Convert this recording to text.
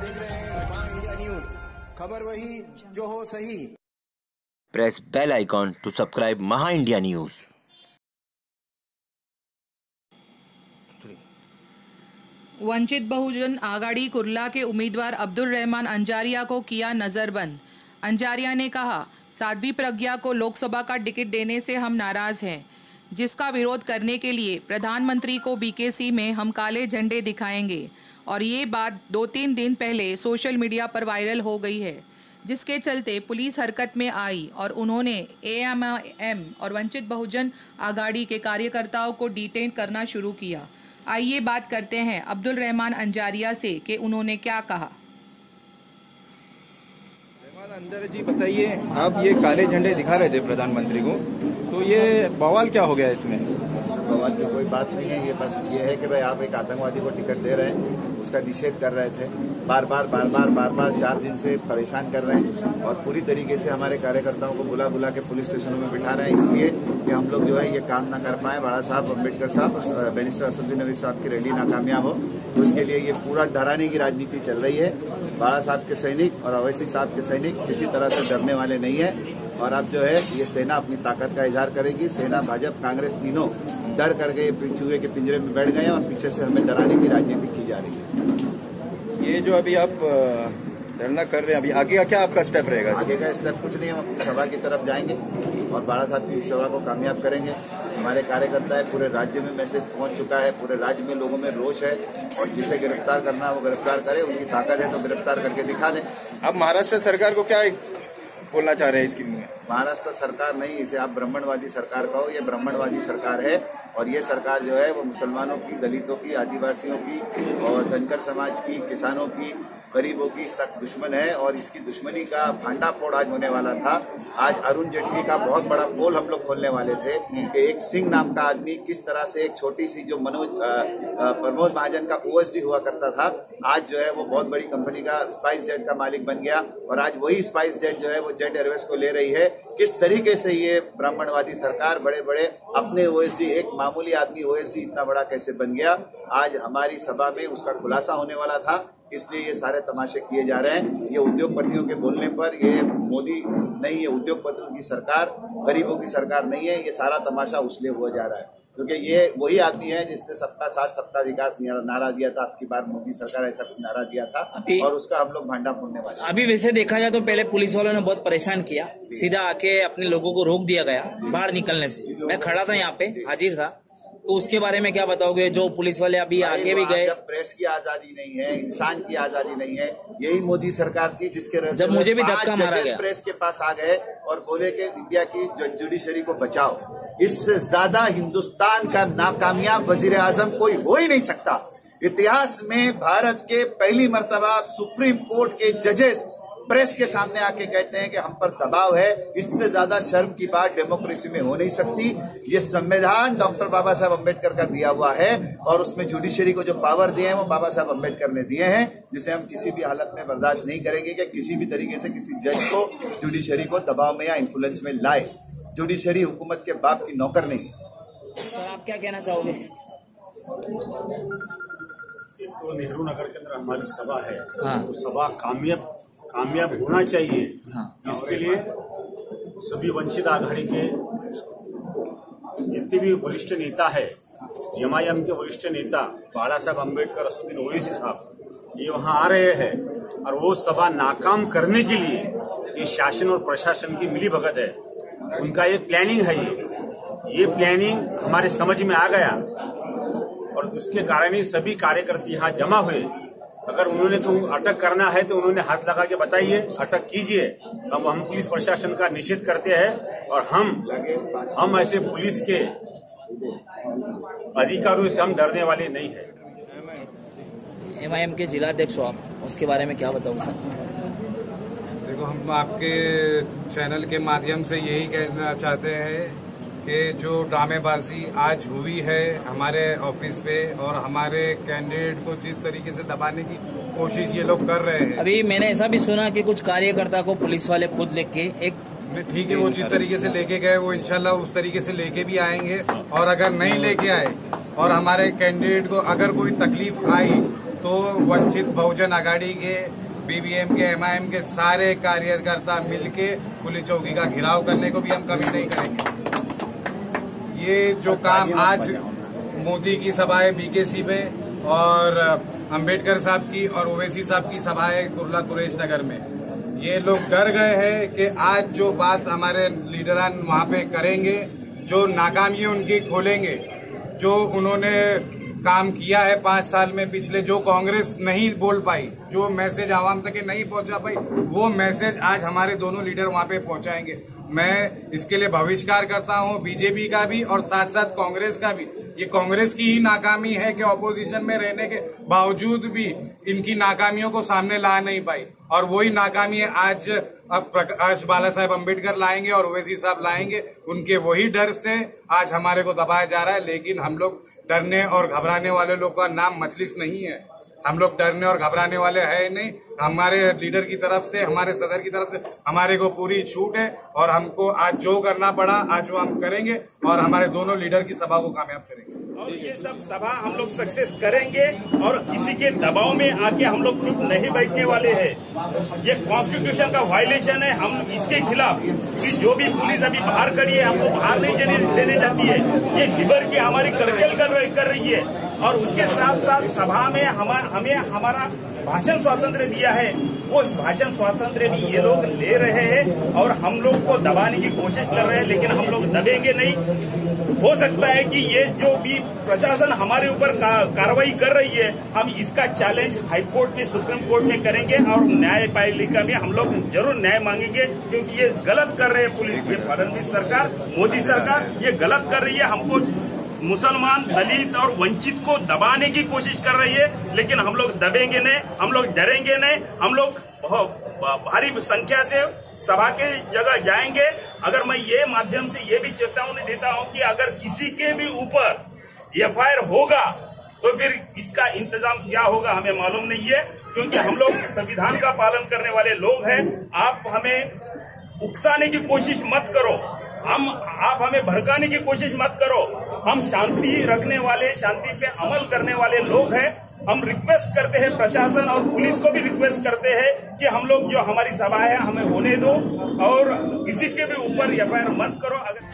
देख रहे हैं माँ इंडिया न्यूज़ खबर वही जो हो सही। press bell icon to subscribe Maha India News. वंचित बहुजन आघाड़ी कुर्ला के उम्मीदवार अब्दुल रहमान अंजारिया को किया नज़रबंद। अंजारिया ने कहा साध्वी प्रज्ञा को लोकसभा का टिकट देने से हम नाराज़ हैं। जिसका विरोध करने के लिए प्रधानमंत्री को बीकेसी में हम काले झंडे दिखाएँगे। और ये बात दो तीन दिन पहले सोशल मीडिया पर वायरल हो गई है, जिसके चलते पुलिस हरकत में आई और उन्होंने एएमएम और वंचित बहुजन आघाड़ी के कार्यकर्ताओं को डिटेन करना शुरू किया। आइए बात करते हैं अब्दुल रहमान अंजारिया से कि उन्होंने क्या कहा। अंदर जी, बताइए, आप ये काले झंडे दिखा रहे थे प्रधानमंत्री को। तो ये बवाल क्या हो गया इसमें? बवाल की कोई बात नहीं है, ये बस ये है कि भाई आप एक आतंकवादी को टिकट दे रहे हैं, उसका निषेध कर रहे थे। बार बार बार बार बार बार चार दिन से परेशान कर रहे हैं और पूरी तरीके से हमारे कार्यकर्ताओं को बुला बुला के पुलिस स्टेशनों में बिठा रहे हैं, इसलिए कि हम लोग जो है ये काम ना कर पाए। बाड़ा साहब अंबेडकर साहब और बैरिस्टर असदुद्दीन नबी साहब की रैली नाकामयाब हो। उसके लिए ये पूरा डराने की राजनीति चल रही है। बाड़ा साहब के सैनिक और अवैसी साहब के सैनिक किसी तरह से डरने वाले नहीं है। और अब जो है ये सेना अपनी ताकत का इजहार करेगी। सेना भाजपा कांग्रेस तीनों डर करके चूहे के पिंजरे में बैठ गए और पीछे से हमें डराने की राजनीति की जा रही है। ये जो अभी आप धरना कर रहे हैं अभी आगे का क्या आपका स्टेप रहेगा? आगे का स्टेप कुछ नहीं हम अपनी सभा की तरफ़ जाएँगे और बाड़ा साहब की सभा को कामयाब करेंगे। हमारे कार्यकर्ता है पूरे राज्य में मैसेज पहुँच चुका है पूरे राज्य में लोगों में रोष है और जिसे गिरफ़्तार करना है वो गिरफ़्तार करे उनकी ताकत है तो गिरफ़्तार करके दिखा दें। अब महाराष्ट्र सरकार को क्या बोलना चाह रहे हैं इसके लिए। महाराष्ट्र सरकार नहीं, इसे आप ब्राह्मणवादी सरकार कहो, ये ब्राह्मणवादी सरकार है। और ये सरकार जो है वो मुसलमानों की, दलितों की, आदिवासियों की और धनकर समाज की, किसानों की, गरीबों की सख्त दुश्मन है और इसकी दुश्मनी का भांडाफोड़ आज होने वाला था। आज अरुण जेटली का बहुत बड़ा पोल हम लोग खोलने वाले थे कि एक सिंह नाम का आदमी किस तरह से एक छोटी सी जो मनोज प्रमोद महाजन का ओएसडी हुआ करता था, आज जो है वो बहुत बड़ी कंपनी का स्पाइस जेट का मालिक बन गया और आज वही स्पाइस जेट जो है वो जेट एयरवेज को ले रही है। किस तरीके से ये ब्राह्मणवादी सरकार बड़े बड़े अपने ओएसडी एक मामूली आदमी ओएसडी इतना बड़ा कैसे बन गया? आज हमारी सभा में उसका खुलासा होने वाला था, इसलिए ये सारे तमाशे किए जा रहे हैं। ये उद्योगपतियों के बोलने पर ये मोदी नहीं है उद्योगपतियों की सरकार, गरीबों की सरकार नहीं है, ये सारा तमाशा उसलिए हुआ जा रहा है। क्योंकि ये वही आदमी है जिसने सबका साथ सबका विकास नारा दिया था। आपकी बार मोदी सरकार ऐसा नारा दिया था और उसका हम लोग भांडा फोड़ने वाले अभी वैसे देखा जाए तो पहले पुलिस वालों ने बहुत परेशान किया। सीधा आके अपने लोगों को रोक दिया गया बाहर निकलने से। मैं खड़ा था यहाँ पे हाजिर था। तो उसके बारे में क्या बताओगे? जो पुलिस वाले अभी आके भी गए जब प्रेस की आज़ादी नहीं है इंसान की आज़ादी नहीं है यही मोदी सरकार थी जिसके जब मुझे भी धक्का मारा गया। प्रेस के पास आ गए और बोले कि इंडिया की जुडिशरी को बचाओ। इससे ज़्यादा हिंदुस्तान का नाकामयाब वज़ीर आज़म कोई हो ही नहीं सकता। इतिहास में भारत के पहली मरतबा सुप्रीम कोर्ट के जजेस प्रेस के सामने आके कहते हैं कि हम पर दबाव है, इससे ज़्यादा शर्म की बात डेमोक्रेसी में हो नहीं सकती। ये संविधान डॉक्टर बाबा साहब अंबेडकर का दिया हुआ है और उसमें जुडिशरी को जो पावर दिए हैं, वो बाबा साहब अंबेडकर ने दिए हैं, जिसे हम किसी भी हालत में बर्दाश्त नहीं करेंगे कि किसी भी तरीके से किसी जज को जुडिशरी को दबाव में या इन्फ्लुएंस में लाए। जुडिशरी हुकूमत के बाप की नौकर नहीं है। सर आप क्या कहना चाहोगे? तो नेहरू नगर के अंदर हमारी सभा है। हाँ। वो सभा कामयाब कामयाब होना चाहिए। हाँ। इसके लिए सभी वंचित आघाड़ी के जितने भी वरिष्ठ नेता है एमआईएम के वरिष्ठ नेता बाला साहब अंबेडकर असुद्दीन ओवैसी साहब ये वहाँ आ रहे हैं। और वो सभा नाकाम करने के लिए ये शासन और प्रशासन की मिली भगत है। उनका एक प्लानिंग है ये। ये प्लानिंग हमारे समझ में आ गया और उसके कारण ही सभी कार्यकर्ता यहाँ जमा हुए। अगर उन्होंने तो अटक करना है तो उन्होंने हाथ लगा के बताइए, अटक कीजिए। हम हम पुलिस प्रशासन का निषेध करते हैं और हम हम ऐसे पुलिस के अधिकारियों से हम डरने वाले नहीं है। एमआईएम के जिलाध्यक्ष हो आप, उसके बारे में क्या बताओगे सर? देखो हम आपके चैनल के माध्यम से यही कहना चाहते हैं कि जो ड्रामेबाजी आज हुई है हमारे ऑफ़िस पे और हमारे कैंडिडेट को जिस तरीके से दबाने की कोशिश ये लोग कर रहे हैं। अभी मैंने ऐसा भी सुना कि कुछ कार्यकर्ता को पुलिस वाले खुद लेके एक ठीक है वो जिस तरीके से लेके गए वो इनशाला उस तरीके से लेके भी आएँगे और अगर नहीं लेके आए और हमारे कैंडिडेट को अगर कोई तकलीफ़ आई तो वंचित बहुजन आघाड़ी के बीबीएम के एमआईएम के सारे कार्यकर्ता मिलके पुलिस चौकी का घेराव करने को भी हम कभी नहीं करेंगे। ये जो काम आज मोदी की सभा है बीकेसी में और अंबेडकर साहब की और ओवैसी साहब की सभा है कुरला कुरेश नगर में। ये लोग डर गए हैं कि आज जो बात हमारे लीडरान वहाँ पे करेंगे जो नाकामी उनकी खोलेंगे जो उन्होंने काम किया है पाँच साल में पिछले, जो कांग्रेस नहीं बोल पाई, जो मैसेज आवाम तक नहीं पहुँचा पाई, वो मैसेज आज हमारे दोनों लीडर वहाँ पे पहुंचाएँगे। मैं इसके लिए भविष्कार करता हूँ, बीजेपी का भी और साथ साथ कांग्रेस का भी। ये कांग्रेस की ही नाकामी है कि ऑपोजिशन में रहने के बावजूद भी इनकी नाकामियों को सामने ला नहीं पाई। और वही नाकामी आज, अब प्रकाश बाला साहेब अंबेडकर लाएँगे और ओवैसी साहब लाएँगे। उनके वही डर से आज हमारे को दबाया जा रहा है, लेकिन हम लोग डरने और घबराने वाले लोग का नाम मजलिस नहीं है। हम लोग डरने और घबराने वाले हैं नहीं। हमारे लीडर की तरफ़ से, हमारे सदर की तरफ़ से, हमारे को पूरी छूट है और हमको आज जो करना पड़ा, आज वो हम करेंगे और हमारे दोनों लीडर की सभा को कामयाब करेंगे। और ये सब सभा हम लोग सक्सेस करेंगे और किसी के दबाव में आके हम लोग चुप नहीं बैठने वाले हैं। ये कॉन्स्टिट्यूशन का वायलेशन है। हम इसके खिलाफ कि जो भी पुलिस अभी बाहर करी है हमको बाहर नहीं देने जाती है। ये लिबर की हमारी करकेल कर, रही, कर रही है। और उसके साथ साथ सभा में हम, हमें हमारा भाषण स्वातंत्र दिया है। वो भाषण स्वातंत्र भी ये लोग ले रहे हैं और हम लोग को दबाने की कोशिश कर रहे हैं लेकिन हम लोग दबेंगे नहीं। हो सकता है कि ये जो भी प्रशासन हमारे ऊपर कार्रवाई कर रही है, हम इसका चैलेंज हाईकोर्ट में सुप्रीम कोर्ट में करेंगे और न्यायपालिका में हम लोग ज़रूर न्याय मांगेंगे क्योंकि ये गलत कर रहे हैं पुलिस। ये फडणवीस सरकार, मोदी सरकार, ये गलत कर रही है। हमको मुसलमान, दलित और वंचित को दबाने की कोशिश कर रही है, लेकिन हम लोग दबेंगे नहीं, हम लोग डरेंगे नहीं, हम लोग भारी संख्या से सभा के जगह जाएँगे। अगर मैं ये माध्यम से ये भी चेतावनी देता हूँ कि अगर किसी के भी ऊपर एफआईआर होगा तो फिर इसका इंतज़ाम क्या होगा हमें मालूम नहीं है, क्योंकि हम लोग संविधान का पालन करने वाले लोग हैं। आप हमें उकसाने की कोशिश मत करो। हम, आप हमें भड़काने की कोशिश मत करो। हम शांति रखने वाले, शांति पे अमल करने वाले लोग हैं। हम रिक्वेस्ट करते हैं प्रशासन और पुलिस को भी रिक्वेस्ट करते हैं कि हम लोग जो हमारी सभा है, हमें होने दो और किसी के भी ऊपर एफआईआर मत करो। अगर